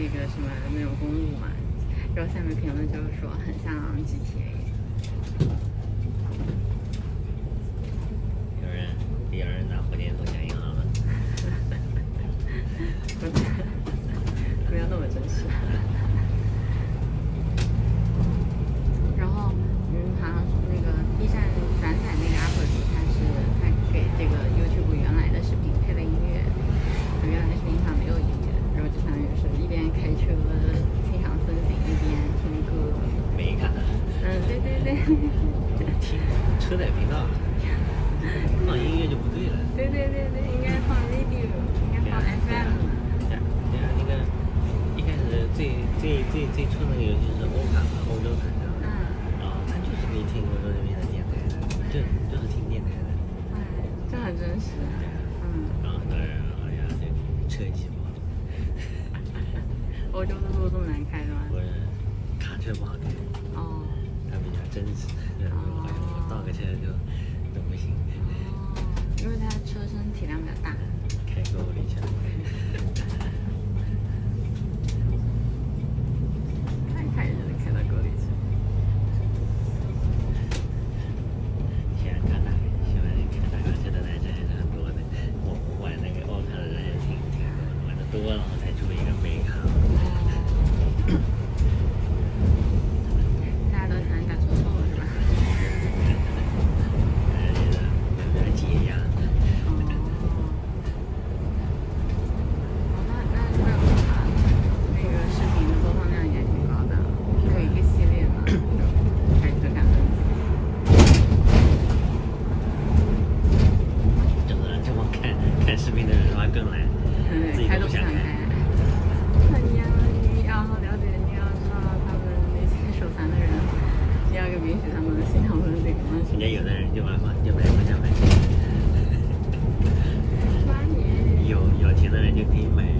那个什么那种公路嘛然后下面评论就是说很像 gta 车载频道，放音乐就不对了。对对对对，应该放 radio，应该放 FM。对啊，对啊，那个一开始最最最最初那个游戏是欧卡嘛，欧洲版的，嗯，然后它就是没听欧洲这边的电台的，就就是听电台的。哎，这很真实。嗯，然后很多人哎呀，这车技不好，欧洲的路这么难开的吗？我卡车不好开，哦。它比较真实，然后好像我倒个车就都不行，哦，因为他车身体量比较大。开沟里去了。như thế mà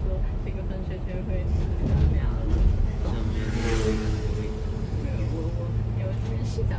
说，这个风水圈会是怎么样的？我我有一件事讲。